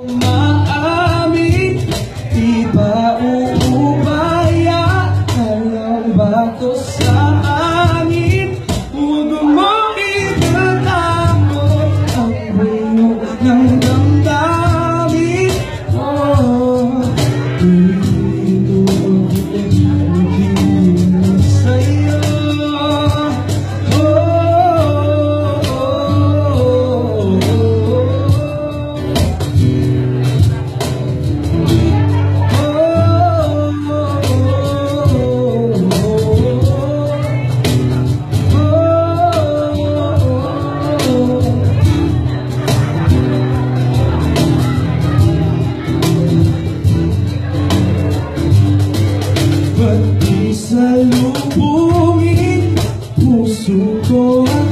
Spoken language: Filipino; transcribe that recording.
Oh, my. Salubungin Puso ko at